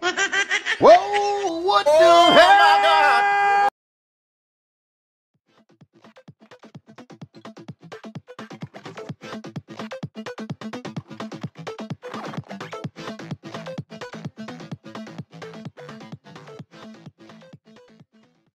Whoa, what the hell?